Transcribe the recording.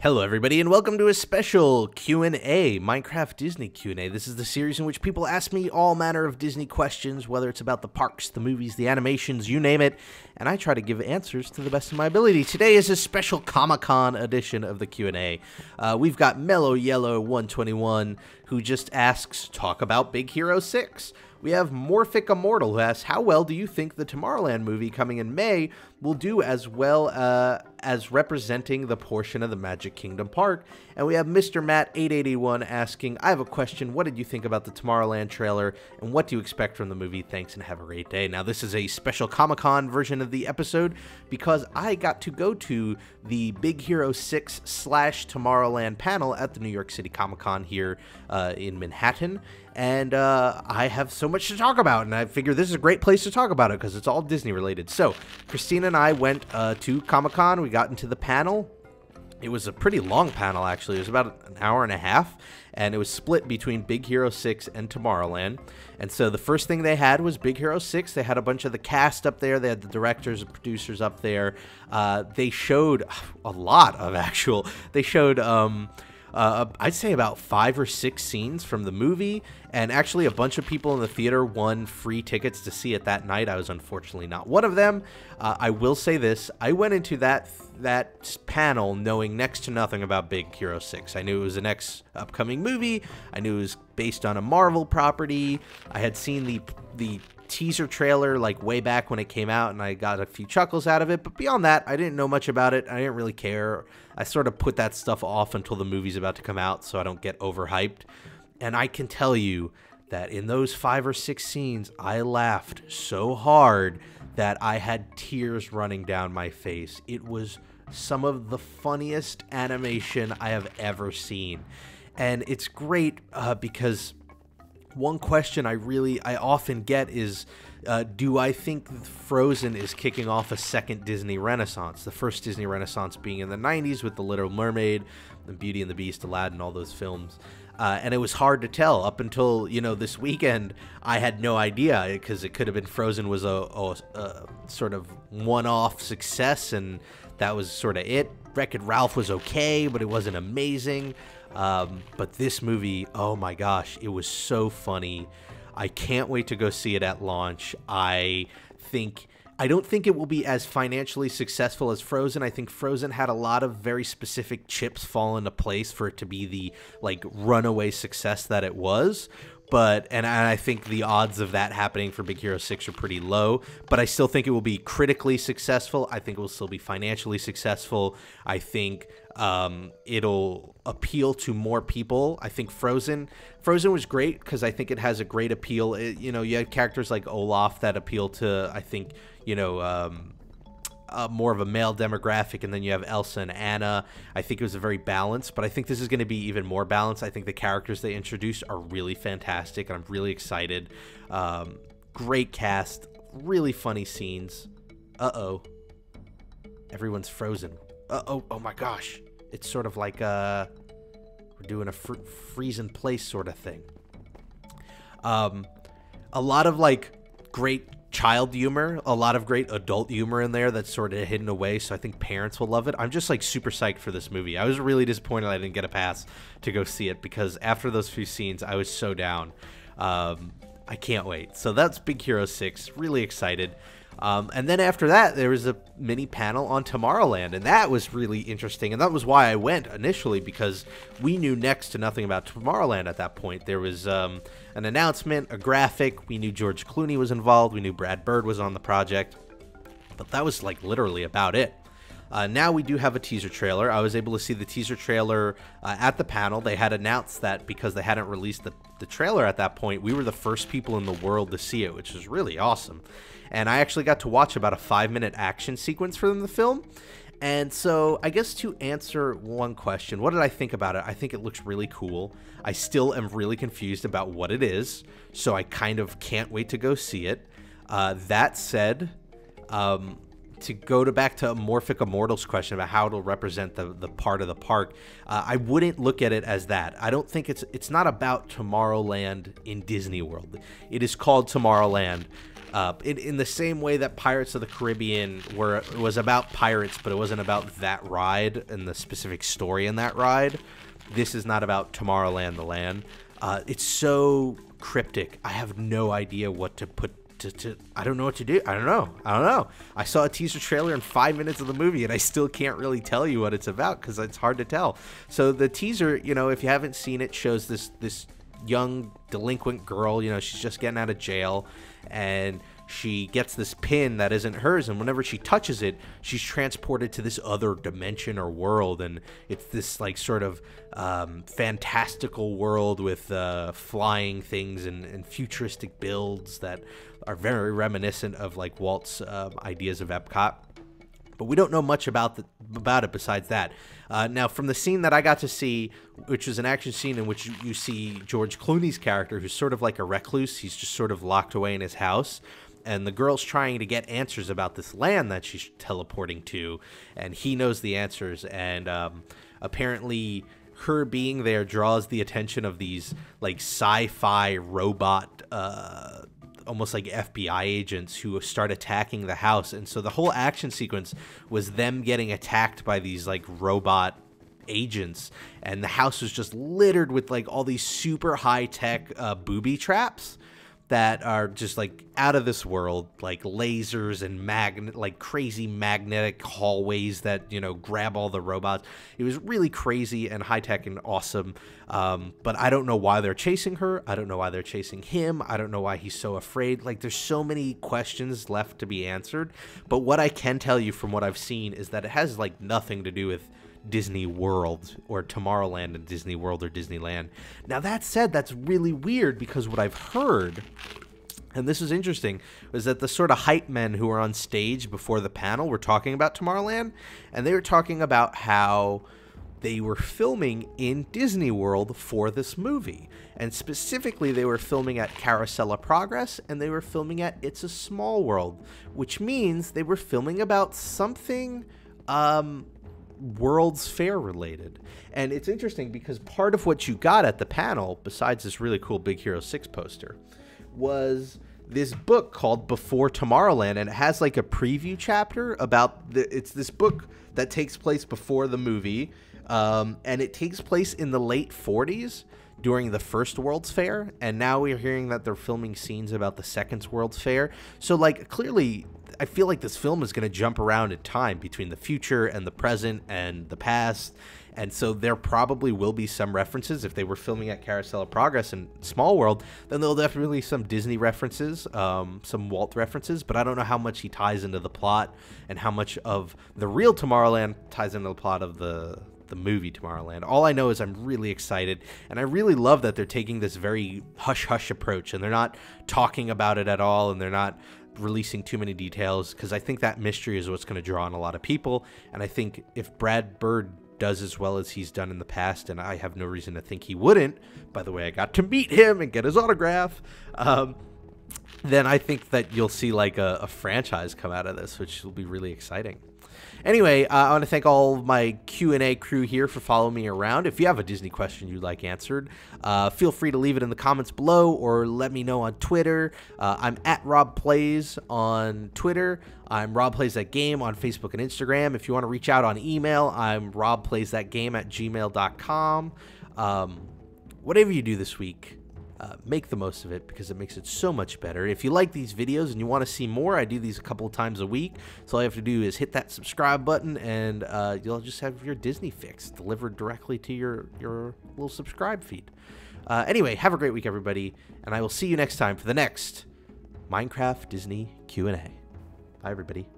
Hello everybody and welcome to a special Q&A, Minecraft Disney Q&A. This is the series in which people ask me all manner of Disney questions, whether it's about the parks, the movies, the animations, you name it, and I try to give answers to the best of my ability. Today is a special Comic-Con edition of the Q&A. Uh, we've got Mellow Yellow 121 who just asks, talk about Big Hero 6. We have Morphic Immortal who asks, how well do you think the Tomorrowland movie coming in May will do as well uh, as representing the portion of the Magic Kingdom Park? And we have Mr. Matt881 asking, I have a question. What did you think about the Tomorrowland trailer? And what do you expect from the movie? Thanks and have a great day. Now, this is a special Comic Con version of the episode because I got to go to the Big Hero 6 slash Tomorrowland panel at the New York City Comic Con here uh, in Manhattan and uh, I have so much to talk about, and I figure this is a great place to talk about it because it's all Disney related. So, Christina and I went uh, to Comic Con. We got into the panel. It was a pretty long panel, actually. It was about an hour and a half, and it was split between Big Hero 6 and Tomorrowland. And so the first thing they had was Big Hero 6. They had a bunch of the cast up there, they had the directors and producers up there. Uh, they showed a lot of actual. They showed. Um, uh, I'd say about five or six scenes from the movie, and actually a bunch of people in the theater won free tickets to see it that night. I was unfortunately not one of them. Uh, I will say this: I went into that that panel knowing next to nothing about Big Hero 6. I knew it was the next upcoming movie. I knew it was based on a Marvel property. I had seen the the teaser trailer like way back when it came out and I got a few chuckles out of it. But beyond that, I didn't know much about it. I didn't really care. I sort of put that stuff off until the movie's about to come out so I don't get overhyped. And I can tell you that in those five or six scenes, I laughed so hard that I had tears running down my face. It was some of the funniest animation I have ever seen. And it's great uh, because one question I really I often get is uh, do I think Frozen is kicking off a second Disney Renaissance? The first Disney Renaissance being in the 90s with The Little Mermaid, The Beauty and the Beast, Aladdin, all those films. Uh, and it was hard to tell up until you know this weekend. I had no idea because it could have been Frozen was a, a, a sort of one-off success, and that was sort of it. Wreck-It Ralph was okay, but it wasn't amazing. Um, but this movie, oh my gosh, it was so funny. I can't wait to go see it at launch. I think I don't think it will be as financially successful as Frozen. I think Frozen had a lot of very specific chips fall into place for it to be the like runaway success that it was but and I think the odds of that happening for Big Hero 6 are pretty low, but I still think it will be critically successful. I think it will still be financially successful. I think um, it'll appeal to more people. I think Frozen Frozen was great because I think it has a great appeal. It, you know, you had characters like Olaf that appeal to I think, you know, um, uh, more of a male demographic, and then you have Elsa and Anna. I think it was a very balanced, but I think this is going to be even more balanced. I think the characters they introduced are really fantastic, and I'm really excited. Um, great cast, really funny scenes. Uh oh, everyone's frozen. Uh oh, oh my gosh, it's sort of like uh, we're doing a fr- freeze in place sort of thing. Um, a lot of like great child humor, a lot of great adult humor in there that's sort of hidden away. So I think parents will love it. I'm just like super psyched for this movie. I was really disappointed I didn't get a pass to go see it because after those few scenes, I was so down. Um, I can't wait. So that's Big Hero 6. Really excited. Um, and then after that, there was a mini panel on Tomorrowland, and that was really interesting. And that was why I went initially because we knew next to nothing about Tomorrowland at that point. There was um, an announcement, a graphic. We knew George Clooney was involved. We knew Brad Bird was on the project, but that was like literally about it. Uh, now we do have a teaser trailer. I was able to see the teaser trailer uh, at the panel. They had announced that because they hadn't released the, the trailer at that point, we were the first people in the world to see it, which is really awesome and I actually got to watch about a five minute action sequence from the film. And so, I guess to answer one question, what did I think about it? I think it looks really cool. I still am really confused about what it is, so I kind of can't wait to go see it. Uh, that said, um, to go to back to Morphic Immortal's question about how it'll represent the, the part of the park, uh, I wouldn't look at it as that. I don't think it's it's not about Tomorrowland in Disney World. It is called Tomorrowland Uh, in, the same way that Pirates of the Caribbean were was about pirates, but it wasn't about that ride and the specific story in that ride. This is not about Tomorrowland, the land. Uh, it's so cryptic. I have no idea what to put to, to, I don't know what to do. I don't know. I don't know. I saw a teaser trailer in five minutes of the movie, and I still can't really tell you what it's about because it's hard to tell. So the teaser, you know, if you haven't seen it, shows this this young delinquent girl. You know, she's just getting out of jail, and she gets this pin that isn't hers and whenever she touches it she's transported to this other dimension or world and it's this like sort of um, fantastical world with uh, flying things and, and, futuristic builds that are very reminiscent of like walt's uh, ideas of epcot but we don't know much about the, about it besides that. Uh, now, from the scene that I got to see, which was an action scene in which you, you, see George Clooney's character, who's sort of like a recluse, he's just sort of locked away in his house and the girl's trying to get answers about this land that she's teleporting to, and he knows the answers, and um, apparently her being there draws the attention of these like sci-fi robot uh, almost like FBI agents who start attacking the house. And so the whole action sequence was them getting attacked by these like robot agents. And the house was just littered with like all these super high tech uh, booby traps that are just like out of this world, like lasers and magnet, like crazy magnetic hallways that you know grab all the robots. It was really crazy and high tech and awesome. Um, but I don't know why they're chasing her. I don't know why they're chasing him. I don't know why he's so afraid. Like there's so many questions left to be answered. But what I can tell you from what I've seen is that it has like nothing to do with Disney World or Tomorrowland and Disney World or Disneyland. Now, that said, that's really weird because what I've heard, and this is interesting, was that the sort of hype men who were on stage before the panel were talking about Tomorrowland, and they were talking about how they were filming in Disney World for this movie. And specifically, they were filming at Carousel of Progress and they were filming at It's a Small World, which means they were filming about something um, World's Fair related. And it's interesting because part of what you got at the panel, besides this really cool Big Hero 6 poster, was this book called Before Tomorrowland. And it has like a preview chapter about the, it's this book that takes place before the movie. Um, and it takes place in the late 40s during the first World's Fair, and now we're hearing that they're filming scenes about the second World's Fair. So, like, clearly, I feel like this film is going to jump around in time between the future and the present and the past. And so there probably will be some references. If they were filming at Carousel of Progress and Small World, then there'll definitely be some Disney references, um, some Walt references. But I don't know how much he ties into the plot and how much of the real Tomorrowland ties into the plot of the the movie Tomorrowland. All I know is I'm really excited, and I really love that they're taking this very hush hush approach, and they're not talking about it at all, and they're not releasing too many details because I think that mystery is what's going to draw on a lot of people. And I think if Brad Bird does as well as he's done in the past, and I have no reason to think he wouldn't. By the way, I got to meet him and get his autograph. Um, then I think that you'll see like a, a franchise come out of this, which will be really exciting. Anyway, uh, I want to thank all my Q&A crew here for following me around. If you have a Disney question you'd like answered, uh, feel free to leave it in the comments below or let me know on Twitter. Uh, I'm at Rob Plays on Twitter. I'm Rob Plays That Game on Facebook and Instagram. If you want to reach out on email, I'm Rob Plays That Game at gmail.com. Um, whatever you do this week, uh, make the most of it because it makes it so much better. If you like these videos and you want to see more, I do these a couple of times a week. So all you have to do is hit that subscribe button and uh, you'll just have your Disney fix delivered directly to your, your little subscribe feed. Uh, anyway, have a great week, everybody, and I will see you next time for the next Minecraft Disney Q&A. Bye, everybody.